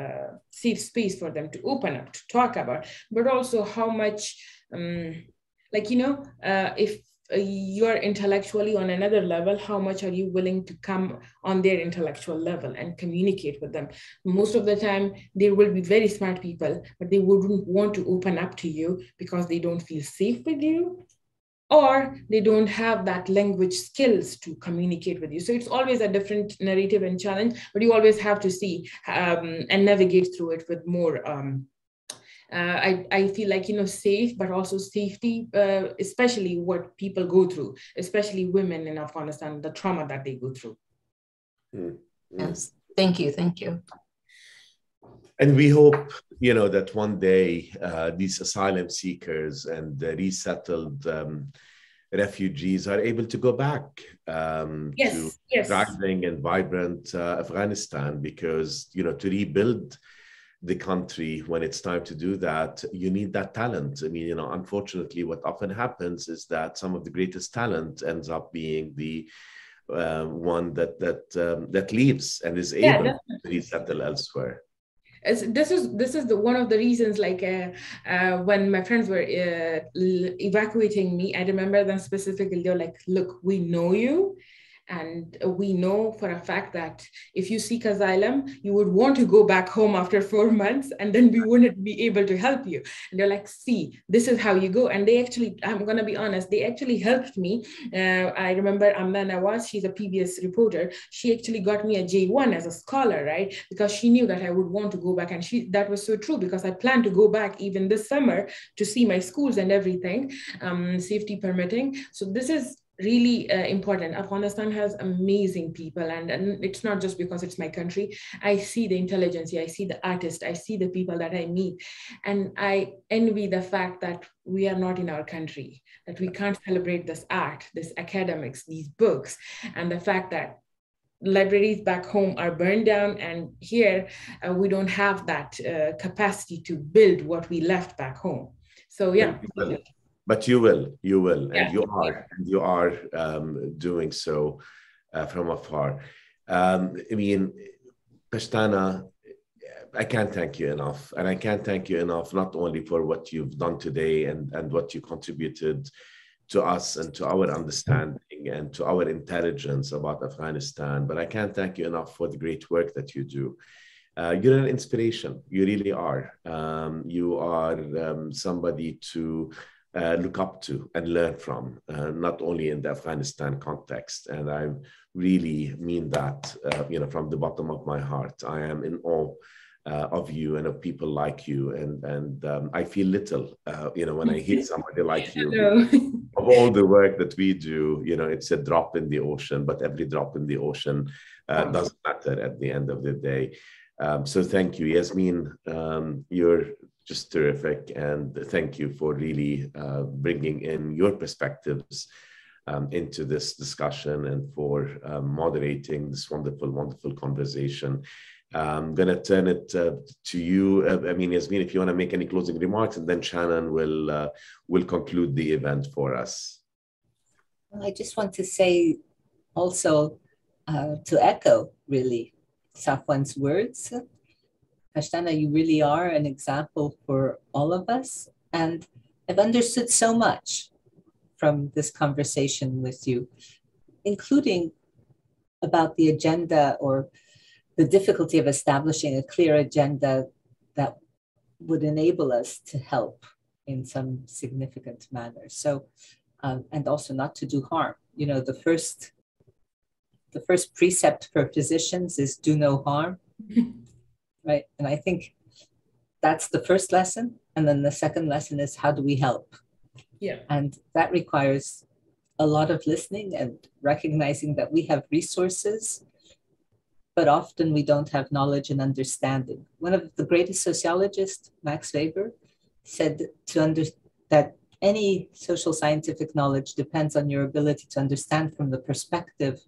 [SPEAKER 4] safe space for them to open up to talk about. But also how much um, like you know uh, if uh, you're intellectually on another level how much are you willing to come on their intellectual level and communicate with them most of the time they will be very smart people but they wouldn't want to open up to you because they don't feel safe with you or they don't have that language skills to communicate with you. So it's always a different narrative and challenge, but you always have to see um, and navigate through it with more um, uh, I, I feel like you know safe but also safety uh, especially what people go through especially women in afghanistan the trauma that they go through
[SPEAKER 1] mm-hmm. yes thank you thank you
[SPEAKER 2] and we hope you know that one day uh, these asylum seekers and the resettled um, refugees are able to go back um,
[SPEAKER 4] yes,
[SPEAKER 2] to
[SPEAKER 4] yes.
[SPEAKER 2] thriving and vibrant uh, afghanistan because you know to rebuild the country when it's time to do that you need that talent. I mean you know unfortunately what often happens is that some of the greatest talent ends up being the uh, one that that um, that leaves and is able yeah, to resettle elsewhere.
[SPEAKER 4] As this is this is the one of the reasons like uh, uh, when my friends were uh, evacuating me i remember them specifically they're like look we know you And we know for a fact that if you seek asylum, you would want to go back home after four months and then we wouldn't be able to help you. And they're like, see, this is how you go. And they actually, I'm going to be honest, they actually helped me. Uh, I remember Amna Nawaz, she's a PBS reporter. She actually got me a J1 as a scholar, right? Because she knew that I would want to go back. And she that was so true because I plan to go back even this summer to see my schools and everything, um, safety permitting. So this is really uh, important. Afghanistan has amazing people, and, and it's not just because it's my country. I see the intelligence, I see the artists, I see the people that I meet, and I envy the fact that we are not in our country, that we can't celebrate this art, this academics, these books, and the fact that libraries back home are burned down and here uh, we don't have that uh, capacity to build what we left back home so yeah
[SPEAKER 2] but you will you will yeah. and you are and you are um, doing so uh, from afar um, i mean Pashtana, I can't thank you enough. And I can't thank you enough, not only for what you've done today and, and what you contributed to us and to our understanding and to our intelligence about Afghanistan, but I can't thank you enough for the great work that you do. Uh, you're an inspiration. You really are. Um, you are um, somebody to uh, look up to and learn from, uh, not only in the Afghanistan context. And I really mean that, uh, you know, from the bottom of my heart. I am in awe uh, of you and of people like you, and and um, I feel little, uh, you know, when I hear somebody like you. of all the work that we do, you know, it's a drop in the ocean, but every drop in the ocean uh, doesn't matter at the end of the day. Um, so thank you, Yasmin. Um, you're just terrific. And thank you for really uh, bringing in your perspectives um, into this discussion and for uh, moderating this wonderful, wonderful conversation. I'm going to turn it uh, to you. Uh, I mean, Yasmin, if you want to make any closing remarks, and then Shannon will uh, will conclude the event for us.
[SPEAKER 3] I just want to say also uh, to echo really Safwan's words Pashtana, you really are an example for all of us. And I've understood so much from this conversation with you, including about the agenda or the difficulty of establishing a clear agenda that would enable us to help in some significant manner. So, um, and also not to do harm. You know, the first, the first precept for physicians is do no harm. right? And I think that's the first lesson. And then the second lesson is how do we help?
[SPEAKER 4] Yeah.
[SPEAKER 3] And that requires a lot of listening and recognizing that we have resources, but often we don't have knowledge and understanding. One of the greatest sociologists, Max Weber, said to under, that any social scientific knowledge depends on your ability to understand from the perspective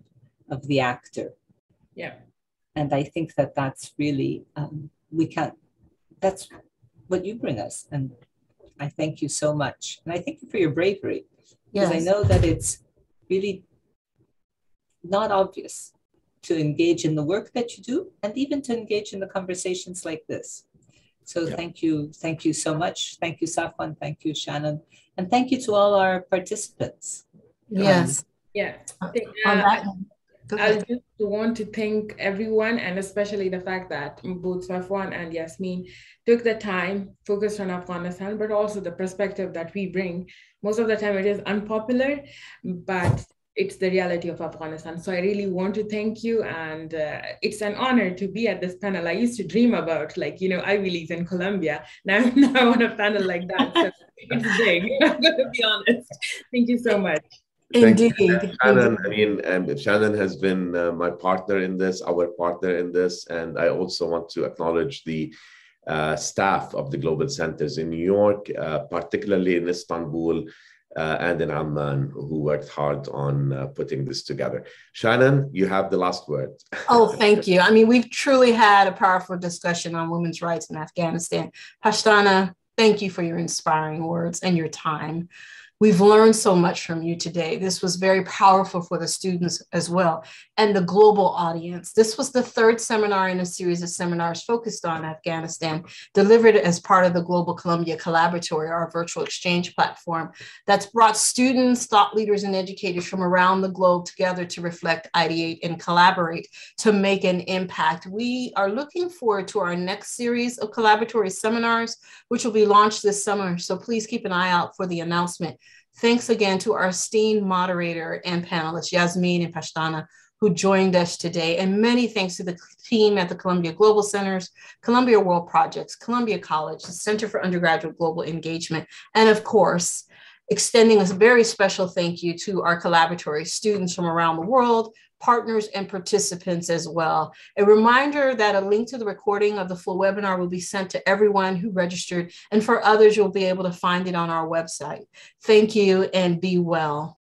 [SPEAKER 3] of the actor.
[SPEAKER 4] Yeah
[SPEAKER 3] and I think that that's really um, we can't. That's what you bring us, and I thank you so much, and I thank you for your bravery because yes. I know that it's really not obvious to engage in the work that you do, and even to engage in the conversations like this. So yeah. thank you, thank you so much. Thank you, Safwan. Thank you, Shannon, and thank you to all our participants.
[SPEAKER 1] Yes.
[SPEAKER 4] Um, yeah. Uh, I just want to thank everyone and especially the fact that both Safwan and Yasmin took the time, focused on Afghanistan, but also the perspective that we bring. Most of the time it is unpopular, but it's the reality of Afghanistan. So I really want to thank you. And uh, it's an honor to be at this panel. I used to dream about like, you know, Ivy Leagues in Columbia. Now, now I want a panel like that. So it's big. I'm going to be honest. Thank you so much.
[SPEAKER 1] Indeed.
[SPEAKER 2] Shannon, I mean, um, Shannon has been uh, my partner in this, our partner in this. And I also want to acknowledge the uh, staff of the Global Centers in New York, uh, particularly in Istanbul uh, and in Amman, who worked hard on uh, putting this together. Shannon, you have the last word.
[SPEAKER 1] oh, thank you. I mean, we've truly had a powerful discussion on women's rights in Afghanistan. Pashtana, thank you for your inspiring words and your time. We've learned so much from you today. This was very powerful for the students as well and the global audience. This was the third seminar in a series of seminars focused on Afghanistan, delivered as part of the Global Columbia Collaboratory, our virtual exchange platform that's brought students, thought leaders, and educators from around the globe together to reflect, ideate, and collaborate to make an impact. We are looking forward to our next series of collaboratory seminars, which will be launched this summer. So please keep an eye out for the announcement. Thanks again to our esteemed moderator and panelists, Yasmin and Pashtana, who joined us today. And many thanks to the team at the Columbia Global Centers, Columbia World Projects, Columbia College, the Center for Undergraduate Global Engagement, and of course, extending a very special thank you to our collaboratory students from around the world, partners, and participants as well. A reminder that a link to the recording of the full webinar will be sent to everyone who registered, and for others, you'll be able to find it on our website. Thank you and be well.